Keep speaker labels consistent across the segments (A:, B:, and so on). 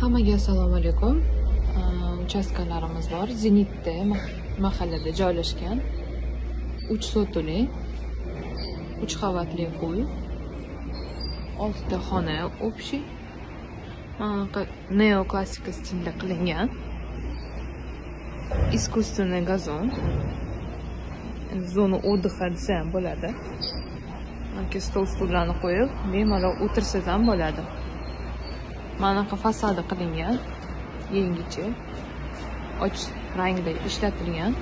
A: hammaga assalomu alaykum. Uchastkalarimiz bor. Zenitda mahallada joylashgan uch sotuli uch qavatli uy oltita xona общий neoklassika stilda qilingan искусственный gazon zona отдыха desa ham bo'ladi stol stullarni qo'yib bemalol o'tirsangiz ham bo'ladi. Mana bunaqa qilingan yangicha och rangda ishlatilgan.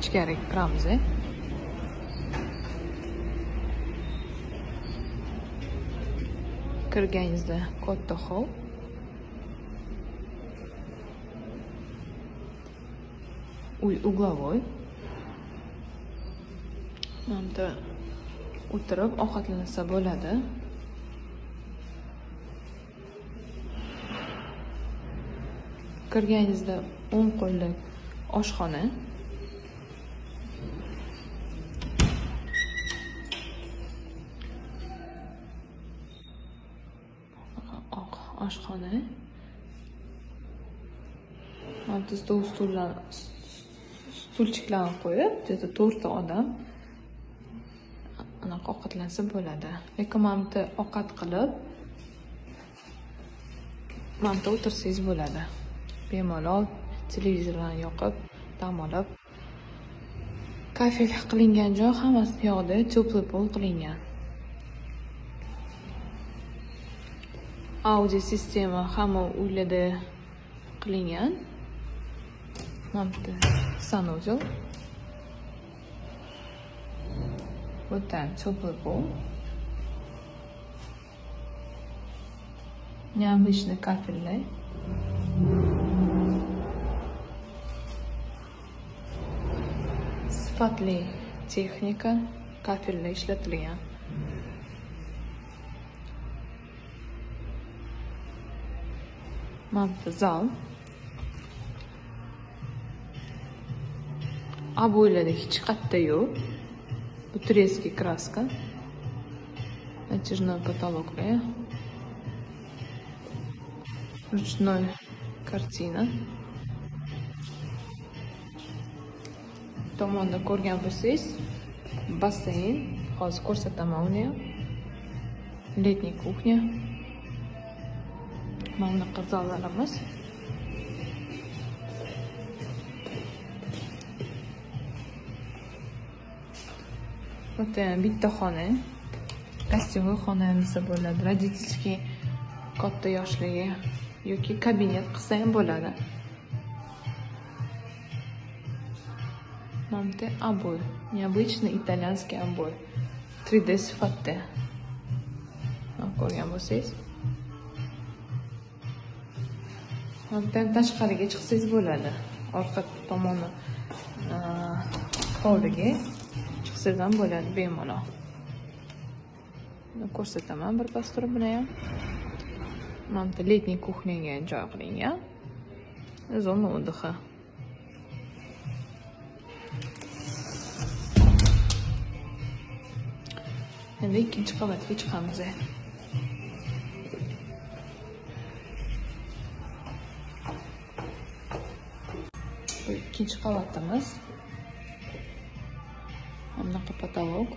A: Ichkariga kiramiz kirganingizda katta hol uy угловой mana bu o'tirib ovqatlansa bo'ladi. Kirganingizda o'ng qo'llik oshxona. Oq oshxona mana stullar stulchiklarni qo'yib bu yerda to'rtta odam anaqa ovqatlansa bo'ladi. Lekin mana ovqat qilib mana o'tirsangiz bo'ladi. Bemalol televizorlarni yoqib dam olib kafel qilingan joy hammasi bu yoqda теплый pol qilingan. Audio sistema hamma uylarda qilingan. Mana bu санузел вот там теплый пол. Необычный кафельный. Sifatli texnika kafelda ishlatilgan. Mana bu zal. Обойлari hech qayerda yo'q. турецкий краска натяжной потолок э? ручной kартина tomonda ko'rgan bo'lsangiz basseyn hozir ko'rsataman uni ham летний кухня mana bunaqa zallarimiz O'ta bitta xona. Gостевой xona bo'ladi. Родительский katta yoshligi yoki kabinet qilsa ham bo'ladi. Mamte обои. Необычный итальянский обои. 3D sifatda. Ko'rgan bo'lsangiz. Mamdan tashqariga chiqsangiz bo'ladi. Orqa tomoni hovliga chiqsiz bo'ladi bemalol. Ko'rsataman birpas turib buni ham. Mana bu letniy kuxnyaga joy qilingan zona отдыха endi ikkinchi qavatga chiqamiz bu ikkinchi qavatimiz. bunaqa потолок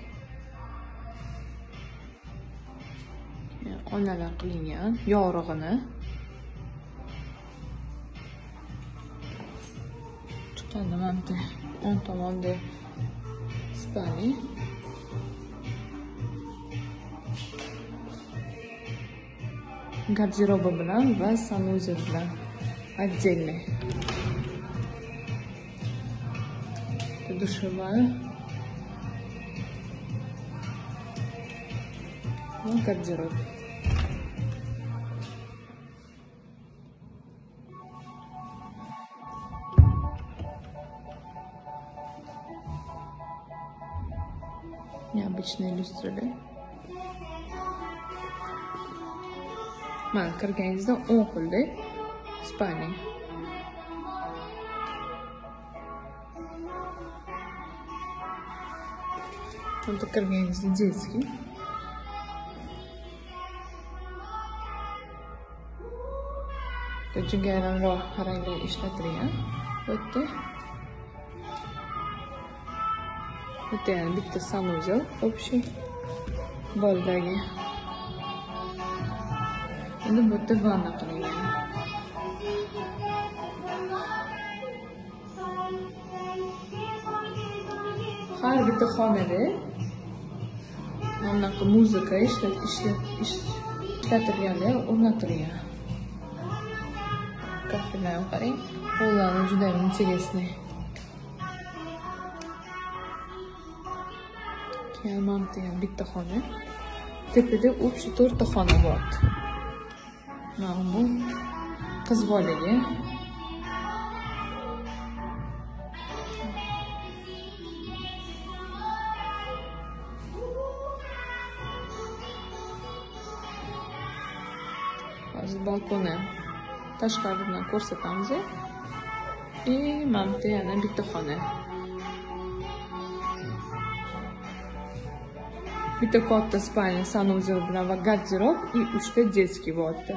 A: oynalar qilingan yorug'ini chiqqanda mana bu o'ng tomonda spalni garderobi bilan va sanuzel bilan отдельный душевая Ну, гардероб. Необычные люстры, да? mana kirganingizda o'ng qo'lda spalni bunda kirganingizda детский jigarliroq ranglar ishlatilgan bu yerda bu yerda yana bitta sanuzel общий boldagi. Endi bu yerda vanna qilingan. Har bitta xonada mana bunaqa muzika ishlat ishlat ishlatilganda o'rnatilgan. Kafelarni qarang pollarni judayam интересный keyin mana bu yerda ham bitta xona tepada общий to'rtta xona bor mana bu qiz bolaga hozir balkonni tashqaridan ko'rsatamiz и mana bu yerda yana bitta xona bitta katta spalnya sanuzel bilan va garderob и uchta детский bor yerda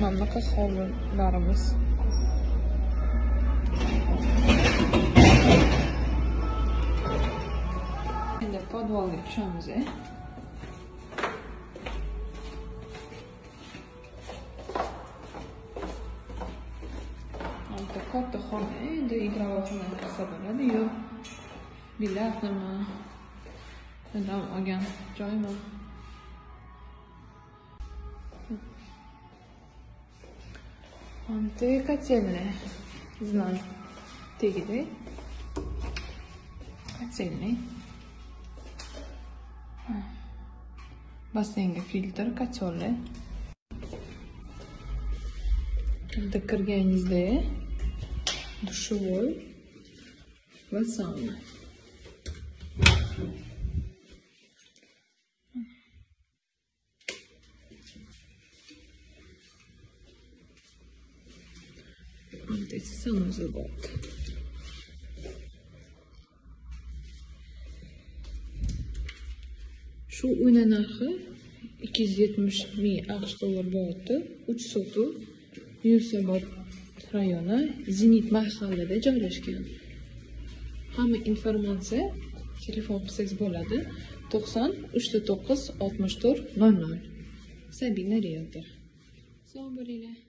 A: Mana bunaqa. mana bunaqa hovlilarimiz endi podvolga tushamiz bitta katta xona endi игровой xona qilsa bo'ladi yo bilyardnimi dam olgan joymi Ante котельная. Знаю. Тегиде. Котельный. Basseynga filtr, котелli. Endi kirganingizda dushovой va sauna. Вот эти sanuzel bor. Shu uyni narxi 270 ming AQSh dollar bo'lyapti. 3 sotuv Yunusobod rayoni Zenit mahallada joylashgan. Hamma informatsiya telefon qilsangiz bo'ladi. 90 39 64 00. Sabina Realtor. Sog' bo'linglar.